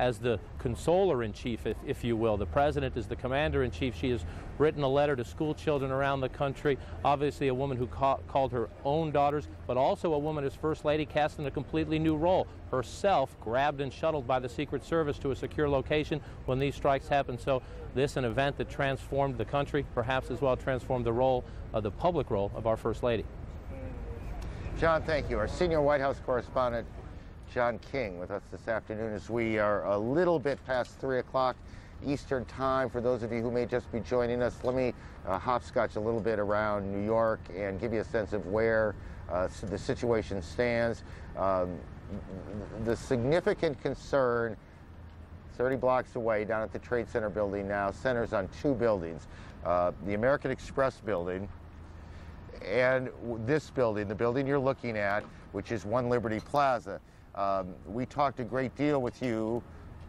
as the consoler in chief, if, if you will. The president is the commander in chief. She has written a letter to school children around the country. Obviously, a woman who ca called her own daughters, but also a woman as First Lady cast in a completely new role. Herself grabbed and shuttled by the Secret Service to a secure location when these strikes happened. So, this an event that transformed the country, perhaps as well transformed the role, of the public role of our First Lady. John, thank you. Our senior White House correspondent, John King, with us this afternoon as we are a little bit past 3 o'clock Eastern Time. For those of you who may just be joining us, let me uh, hopscotch a little bit around New York and give you a sense of where uh, the situation stands. Um, the significant concern 30 blocks away down at the Trade Center building now centers on two buildings. Uh, the American Express building, and this building, the building you're looking at, which is One Liberty Plaza. Um, we talked a great deal with you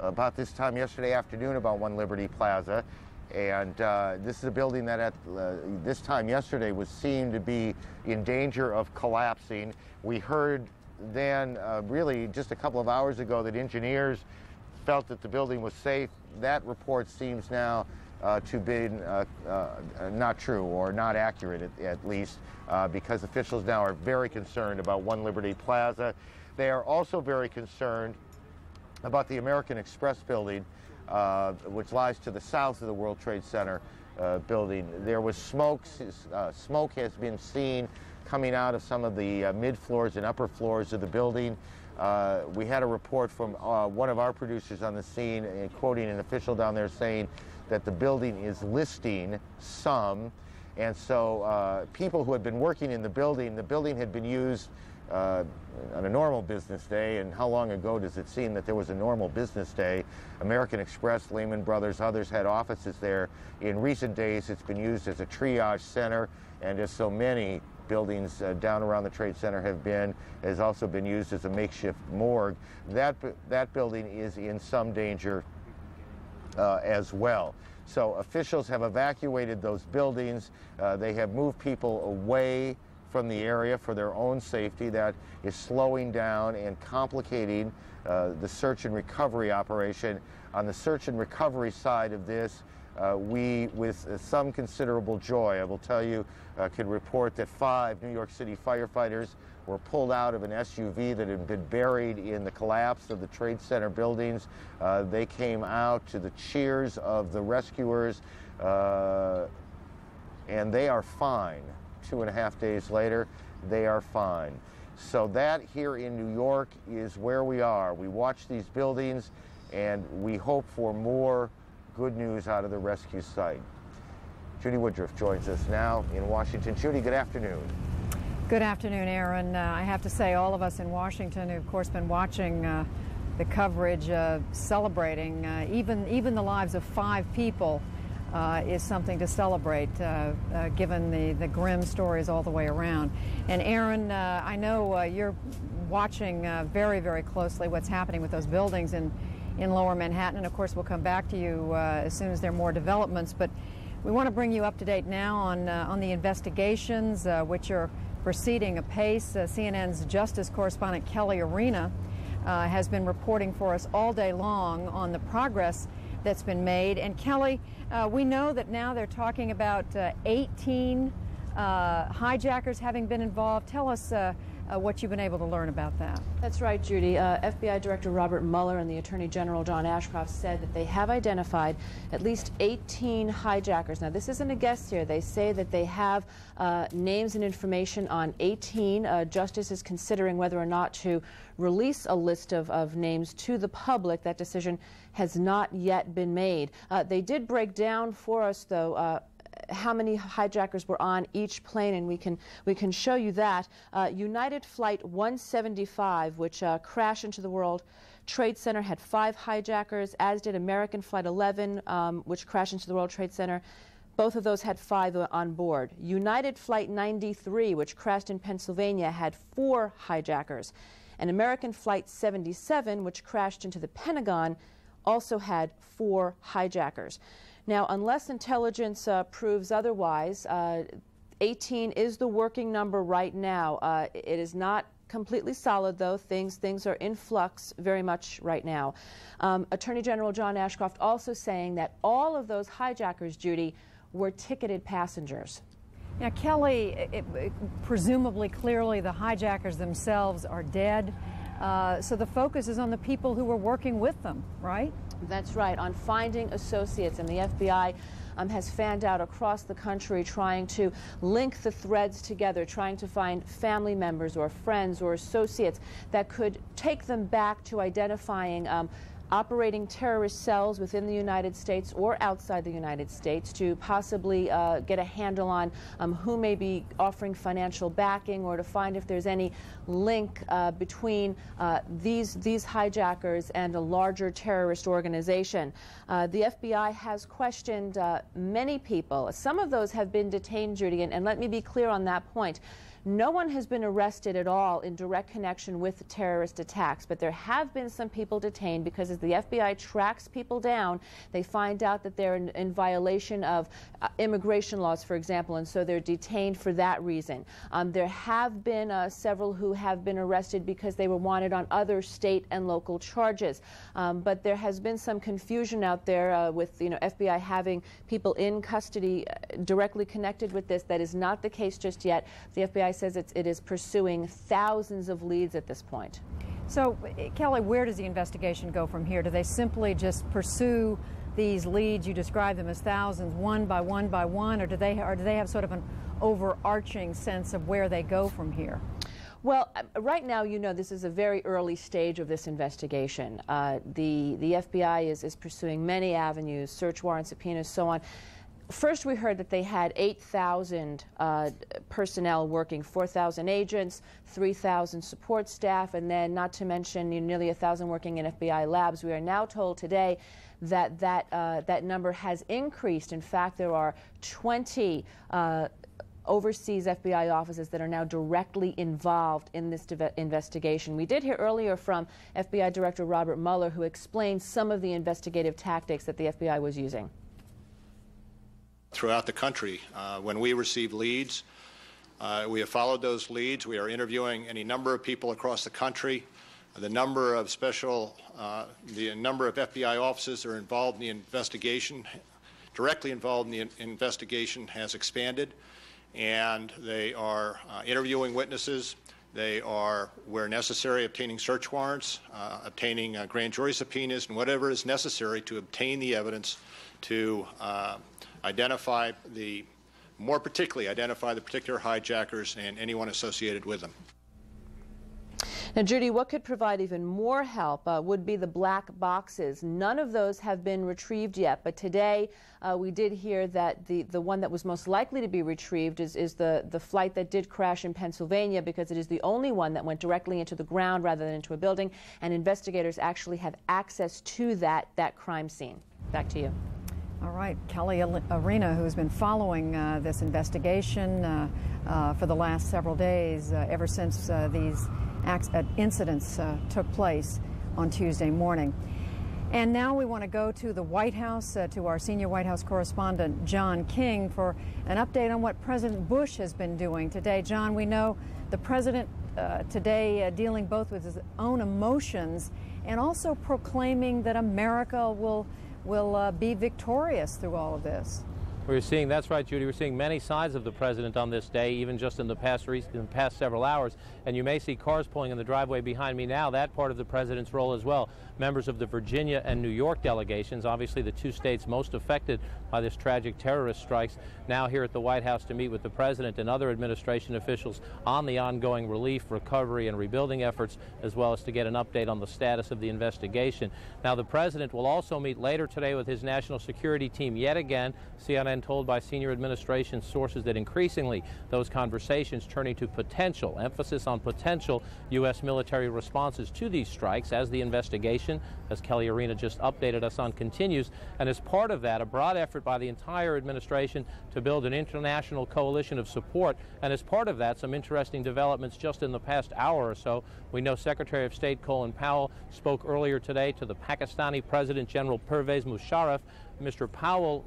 about this time yesterday afternoon about One Liberty Plaza. And uh, this is a building that at uh, this time yesterday was seen to be in danger of collapsing. We heard then, uh, really just a couple of hours ago, that engineers felt that the building was safe. That report seems now uh, to be uh, uh, not true or not accurate at, at least uh, because officials now are very concerned about One Liberty Plaza. They are also very concerned about the American Express building, uh, which lies to the south of the World Trade Center uh, building. There was smoke. smoke has been seen coming out of some of the mid floors and upper floors of the building. Uh, we had a report from uh, one of our producers on the scene, quoting an official down there saying that the building is listing some. And so uh, people who had been working in the building, the building had been used uh, on a normal business day. And how long ago does it seem that there was a normal business day? American Express, Lehman Brothers, others had offices there. In recent days, it's been used as a triage center. And as so many buildings uh, down around the Trade Center have been, has also been used as a makeshift morgue. That, that building is in some danger uh, as well. So officials have evacuated those buildings. Uh, they have moved people away from the area for their own safety. That is slowing down and complicating uh, the search and recovery operation. On the search and recovery side of this, uh, we, with uh, some considerable joy, I will tell you, uh, could report that five New York City firefighters were pulled out of an SUV that had been buried in the collapse of the Trade Center buildings. Uh, they came out to the cheers of the rescuers, uh, and they are fine. Two and a half days later, they are fine. So that here in New York is where we are. We watch these buildings, and we hope for more good news out of the rescue site. Judy Woodruff joins us now in Washington. Judy, good afternoon. Good afternoon, Aaron. Uh, I have to say, all of us in Washington have, of course, been watching uh, the coverage, uh, celebrating uh, even even the lives of five people. Uh, is something to celebrate, uh, given the, the grim stories all the way around. And Aaron, I know you're watching very, very closely what's happening with those buildings in, in lower Manhattan. And of course, we'll come back to you as soon as there are more developments. But we want to bring you up to date now on, uh, on the investigations uh, which are proceeding apace. Uh, CNN's justice correspondent Kelli Arena uh, has been reporting for us all day long on the progress that's been made. And Kelli, uh, we know that now they're talking about uh, 18 hijackers having been involved. Tell us uh, what you've been able to learn about that. That's right, Judy. Uh, FBI Director Robert Mueller and the Attorney General John Ashcroft said that they have identified at least 18 hijackers. Now, this isn't a guess here. They say that they have uh, names and information on 18. Uh, Justice is considering whether or not to release a list of, of names to the public. That decision has not yet been made. Uh, they did break down for us, though, uh, how many hijackers were on each plane, and we can we can show you that. Uh, United Flight 175, which uh, crashed into the World Trade Center, had five hijackers, as did American Flight 11, um, which crashed into the World Trade Center. Both of those had five on board. United Flight 93, which crashed in Pennsylvania, had four hijackers. And American Flight 77, which crashed into the Pentagon, also had four hijackers. Now, unless intelligence uh, proves otherwise, uh, 18 is the working number right now. Uh, it is not completely solid, though. Things things are in flux very much right now. Um, Attorney General John Ashcroft also saying that all of those hijackers, Judy, were ticketed passengers. Now, Kelli, it, it, presumably, clearly, the hijackers themselves are dead. Uh, so the focus is on the people who were working with them, right? That's right, on finding associates. And the FBI um, has fanned out across the country trying to link the threads together, trying to find family members or friends or associates that could take them back to identifying. Um, operating terrorist cells within the United States or outside the United States to possibly uh, get a handle on um, who may be offering financial backing or to find if there's any link uh, between uh, these, these hijackers and a larger terrorist organization. Uh, the FBI has questioned uh, many people. Some of those have been detained, Judy, and, and let me be clear on that point. No one has been arrested at all in direct connection with terrorist attacks, but there have been some people detained because as the FBI tracks people down, they find out that they're in, in violation of uh, immigration laws, for example, and so they're detained for that reason. Um, there have been uh, several who have been arrested because they were wanted on other state and local charges. Um, but there has been some confusion out there uh, with you know FBI having people in custody uh, directly connected with this. That is not the case just yet. The FBI says it's, it is pursuing thousands of leads at this point. So, Kelli, where does the investigation go from here? Do they simply just pursue these leads? You describe them as thousands, one by one by one, or do they, or do they have sort of an overarching sense of where they go from here? Well, uh, right now, you know, this is a very early stage of this investigation. Uh, the, the FBI is, is pursuing many avenues, search warrants, subpoenas, so on first we heard that they had 8,000 uh, personnel working, 4,000 agents, 3,000 support staff, and then not to mention you know, nearly 1,000 working in FBI labs. We are now told today that that, uh, that number has increased. In fact, there are 20 uh, overseas FBI offices that are now directly involved in this investigation. We did hear earlier from FBI Director Robert Mueller, who explained some of the investigative tactics that the FBI was using throughout the country. Uh, when we receive leads, uh, we have followed those leads. We are interviewing any number of people across the country. The number of special, uh, the number of FBI officers that are involved in the investigation, directly involved in the investigation, has expanded, and they are uh, interviewing witnesses. They are, where necessary, obtaining search warrants, uh, obtaining uh, grand jury subpoenas, and whatever is necessary to obtain the evidence to identify the, more particularly, identify the particular hijackers and anyone associated with them. Now, Judy, what could provide even more help uh, would be the black boxes. None of those have been retrieved yet, but today uh, we did hear that the, the one that was most likely to be retrieved is, is the, the flight that did crash in Pennsylvania because it is the only one that went directly into the ground rather than into a building, and investigators actually have access to that, that crime scene. Back to you. All right, Kelli Arena, who's been following uh, this investigation uh, uh, for the last several days, uh, ever since uh, these uh, incidents took place on Tuesday morning. And now we want to go to the White House, to our senior White House correspondent, John King, for an update on what President Bush has been doing today. John, we know the president today dealing both with his own emotions and also proclaiming that America will will uh, be victorious through all of this. We're seeing, that's right, Judy, we're seeing many sides of the president on this day, even just in the past, in the past several hours. And you may see cars pulling in the driveway behind me now, that part of the president's role as well. Members of the Virginia and New York delegations, obviously the two states most affected by this tragic terrorist strikes, now here at the White House to meet with the president and other administration officials on the ongoing relief, recovery, and rebuilding efforts, as well as to get an update on the status of the investigation. Now, the president will also meet later today with his national security team yet again. CNN told by senior administration sources that increasingly those conversations turning to potential, emphasis on potential U.S. military responses to these strikes as the investigation, as Kelli Arena just updated us on, continues. And as part of that, a broad effort by the entire administration to build an international coalition of support. And as part of that, some interesting developments just in the past hour or so. We know Secretary of State Colin Powell spoke earlier today to the Pakistani President General Pervez Musharraf Mr. Powell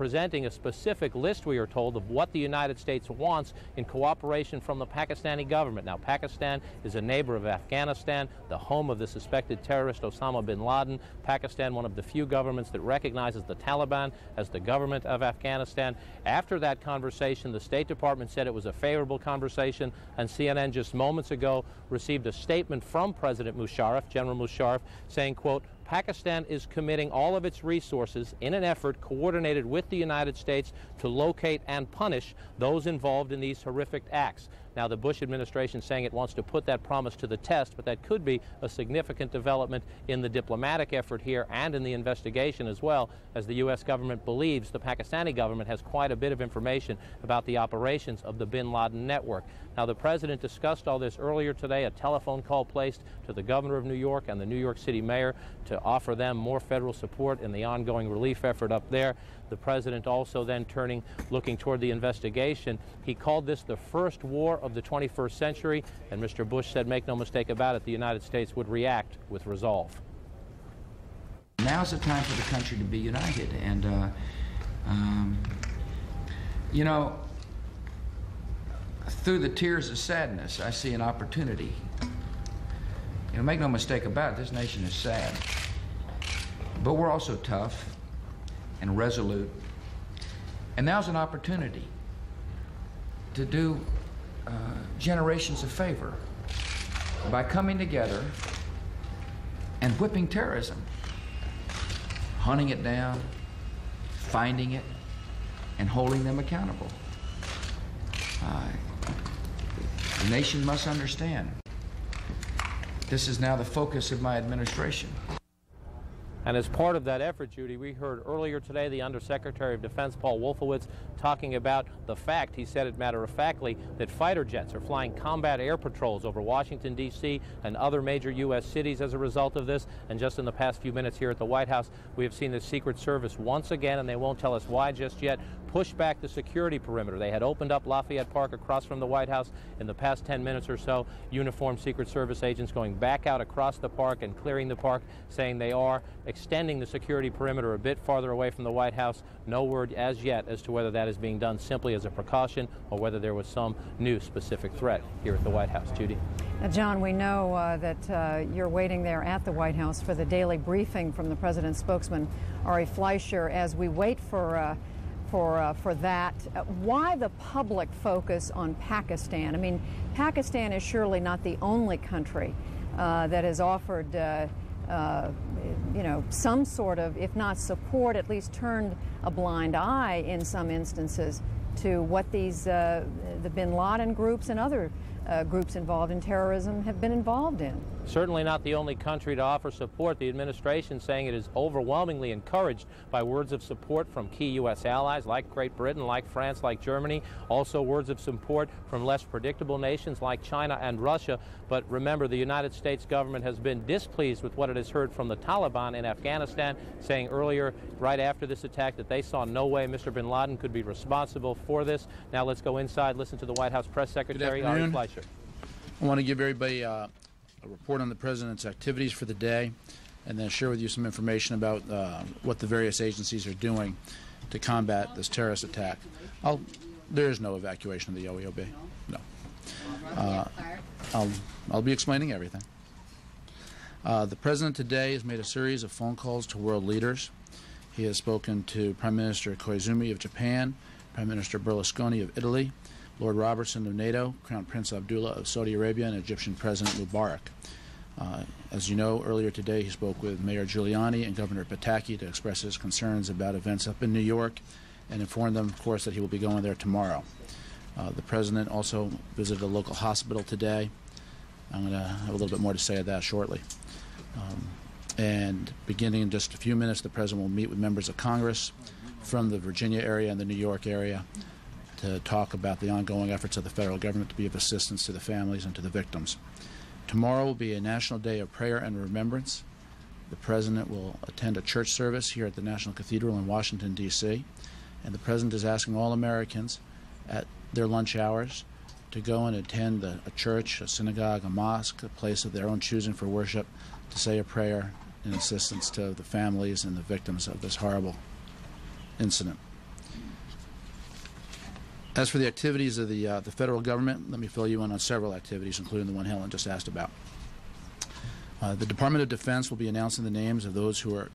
presenting a specific list, we are told, of what the United States wants in cooperation from the Pakistani government. Now, Pakistan is a neighbor of Afghanistan, the home of the suspected terrorist Osama bin Laden. Pakistan, one of the few governments that recognizes the Taliban as the government of Afghanistan. After that conversation, the State Department said it was a favorable conversation, and CNN just moments ago received a statement from President Musharraf, General Musharraf, saying, quote, Pakistan is committing all of its resources in an effort coordinated with the United States to locate and punish those involved in these horrific acts. Now, the Bush administration saying it wants to put that promise to the test, but that could be a significant development in the diplomatic effort here and in the investigation as well, as the U.S. government believes the Pakistani government has quite a bit of information about the operations of the bin Laden network. Now, the president discussed all this earlier today, a telephone call placed to the governor of New York and the New York City mayor to offer them more federal support in the ongoing relief effort up there. The president also then turning, looking toward the investigation. He called this the first war of the 21st century, and Mr. Bush said, make no mistake about it, the United States would react with resolve. Now's the time for the country to be united, and uh, um, you know, through the tears of sadness, I see an opportunity. You know, make no mistake about it, this nation is sad. But we're also tough and resolute. And now's an opportunity to do uh, generations a favor by coming together and whipping terrorism, hunting it down, finding it, and holding them accountable. Uh, the nation must understand this is now the focus of my administration. And as part of that effort, Judy, we heard earlier today the Undersecretary of Defense, Paul Wolfowitz, talking about the fact, he said it matter-of-factly, that fighter jets are flying combat air patrols over Washington, D.C. and other major U.S. cities as a result of this. And just in the past few minutes here at the White House, we have seen the Secret Service once again, and they won't tell us why just yet, push back the security perimeter. They had opened up Lafayette Park across from the White House in the past 10 minutes or so. Uniformed Secret Service agents going back out across the park and clearing the park, saying they are extending the security perimeter a bit farther away from the White House. No word as yet as to whether that is being done simply as a precaution or whether there was some new specific threat here at the White House. Judy? Now, John, we know uh, that uh, you're waiting there at the White House for the daily briefing from the president's spokesman, Ari Fleischer, as we wait for uh, for, uh, for that. Uh, why the public focus on Pakistan? I mean, Pakistan is surely not the only country uh, that has offered, uh, uh, you know, some sort of, if not support, at least turned a blind eye in some instances to what these, the bin Laden groups and other Uh, groups involved in terrorism have been involved in. Certainly not the only country to offer support. The administration saying it is overwhelmingly encouraged by words of support from key U.S. allies like Great Britain, like France, like Germany. Also words of support from less predictable nations like China and Russia. But remember, the United States government has been displeased with what it has heard from the Taliban in Afghanistan, saying earlier, right after this attack, that they saw no way Mr. bin Laden could be responsible for this. Now let's go inside, listen to the White House press secretary, Ari Fleischer. I want to give everybody uh, a report on the President's activities for the day, and then share with you some information about uh, what the various agencies are doing to combat this terrorist attack. I'll, there is no evacuation of the OEOB. No. Uh, I'll, I'll be explaining everything. Uh, the President today has made a series of phone calls to world leaders. He has spoken to Prime Minister Koizumi of Japan, Prime Minister Berlusconi of Italy, Lord Robertson of NATO, Crown Prince Abdullah of Saudi Arabia, and Egyptian President Mubarak. Uh, as you know, earlier today he spoke with Mayor Giuliani and Governor Pataki to express his concerns about events up in New York and inform them, of course, that he will be going there tomorrow. Uh, the President also visited a local hospital today. I'm going to have a little bit more to say of that shortly. Um, and beginning in just a few minutes, the President will meet with members of Congress from the Virginia area and the New York area to talk about the ongoing efforts of the federal government to be of assistance to the families and to the victims. Tomorrow will be a national day of prayer and remembrance. The President will attend a church service here at the National Cathedral in Washington, D.C., and the President is asking all Americans at their lunch hours to go and attend a, a church, a synagogue, a mosque, a place of their own choosing for worship, to say a prayer in assistance to the families and the victims of this horrible incident. As for the activities of the, uh, the federal government, let me fill you in on several activities, including the one Helen just asked about. Uh, the Department of Defense will be announcing the names of those who are